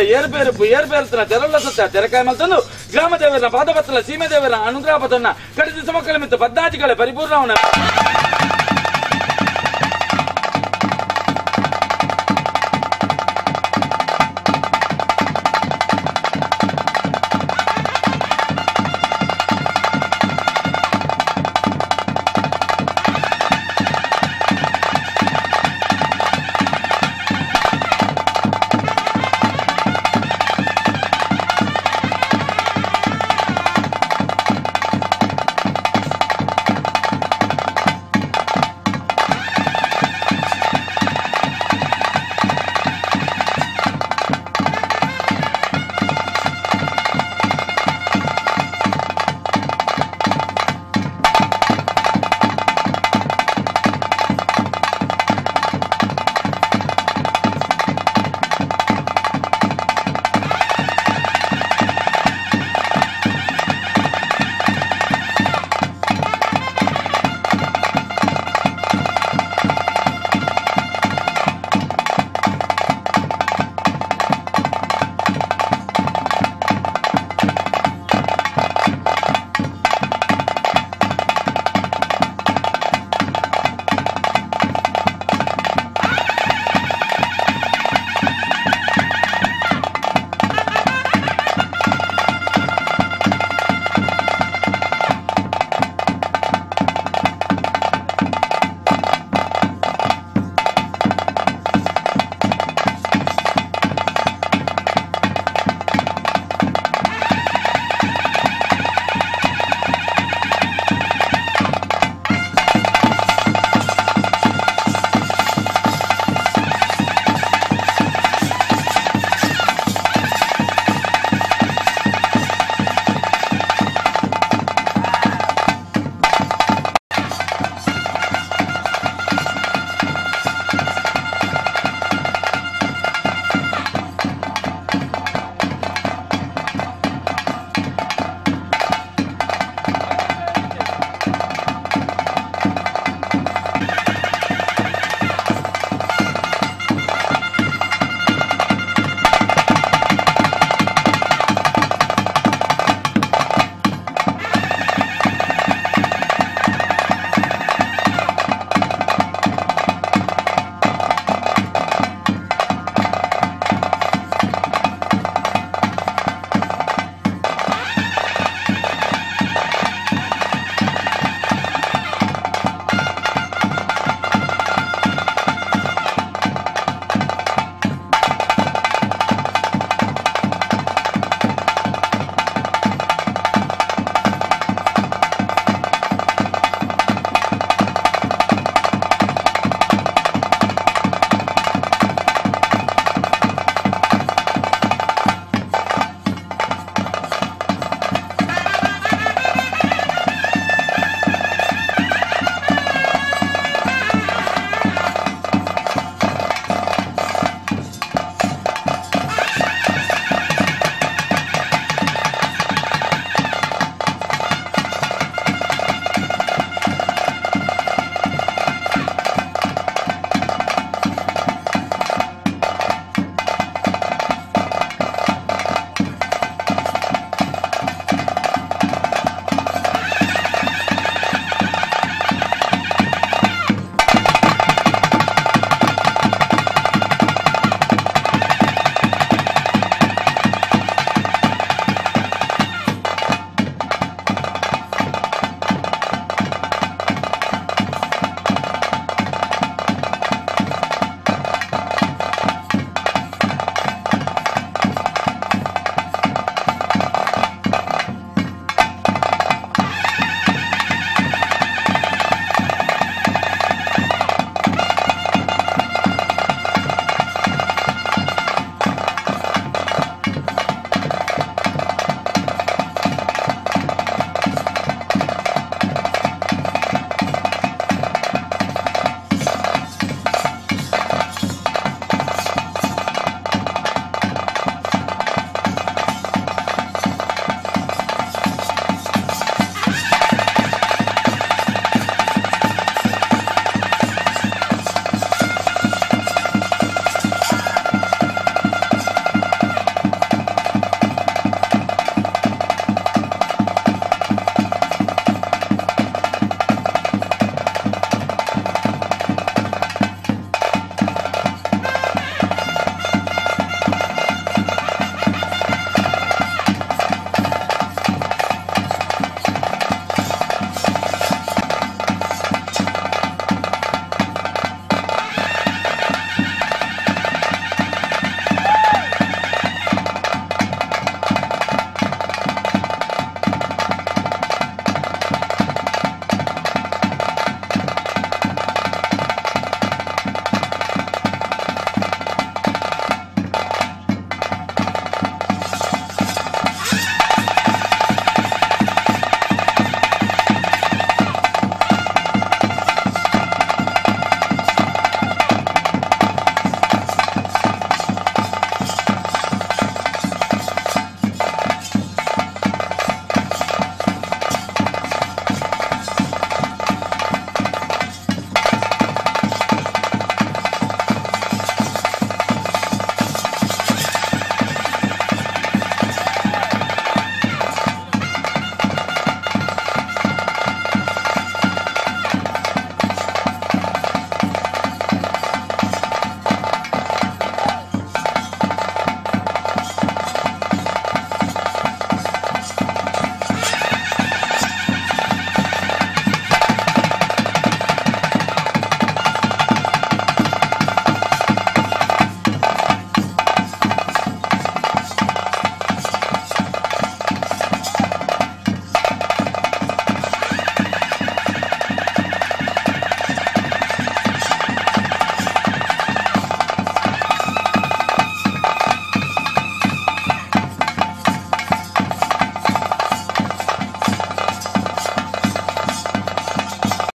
ಏರುಪೇರು ಏರುಪೇರುತ್ತಿನ ತೆರಳ ಸುತ್ತ ತೆರಕಾಯ ಮಲ್ತಂದು ಗ್ರಾಮ ದೇವರ ಪಾದಪತ್ತಲ ಸೀಮೆ ದೇವರ ಅನುಗ್ರಹ ಪತನ್ನ ಕಡಿದ ಸಮಕಲ ಮಿತ್ತ ಪದ್ದಾಜಿಗಳ ಪರಿಪೂರ್ಣವನ್ನ